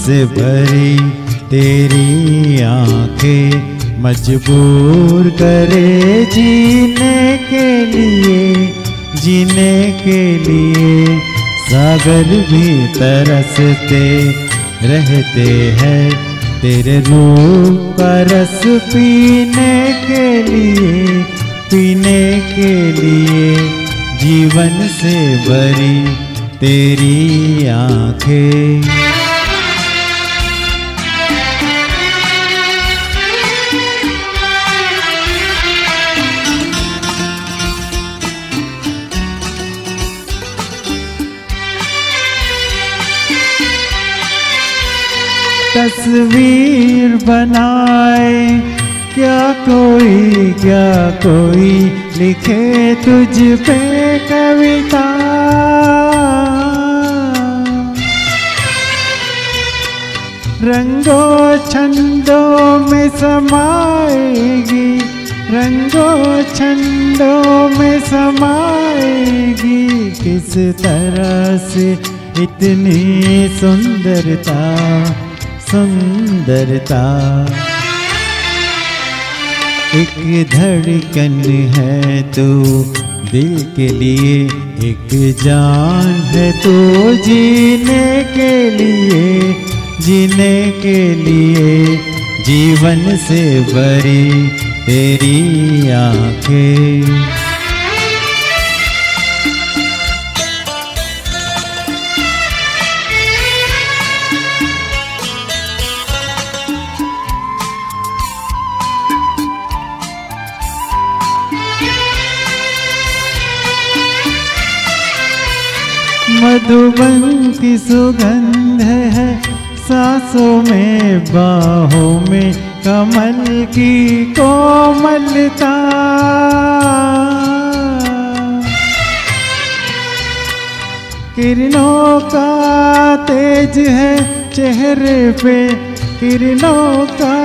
से भरी तेरी आँखें मजबूर करे जीने के लिए, जीने के लिए। सागर भी तरसते रहते हैं तेरे रूप का रस पीने के लिए, पीने के लिए। जीवन से भरी तेरी आँखें। तस्वीर बनाए। क्या कोई क्या कोई लिखे तुझ पे कविता? रंगों छंदों में समाएगी, रंगों छंदों में समाएगी। किस तरह से इतनी सुंदरता सुंदरता। एक धड़कन है तो दिल के लिए एक जान है तो। जीने के लिए, जीने के लिए जीवन से भरी तेरी आँखें। मधुबन की सुगंध है। सांसों में, बाहों में कमल की कोमलता। किरणों का तेज है चेहरे पे। किरणों का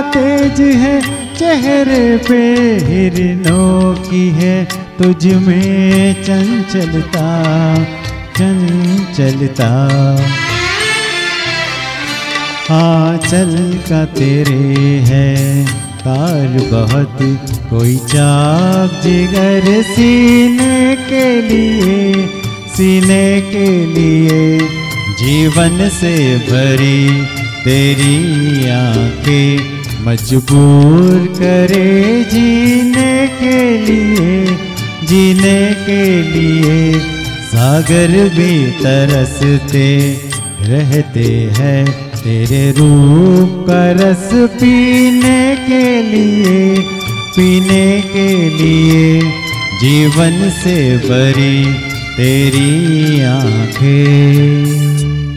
तेज है चेहरे पे। हिरणों की है तुझ में चंचलता। चंचलता हाँ चल का तेरे है। कार बहुत कोई चाक जिगर सीने के लिए, सीने के लिए जीवन से भरी तेरी आँखें मजबूर करे जीने के लिए, जीने के लिए सागर भी तरसते रहते हैं, तेरे रूप का रस पीने के लिए, पीने के लिए, जीवन से भरी तेरी आँखें।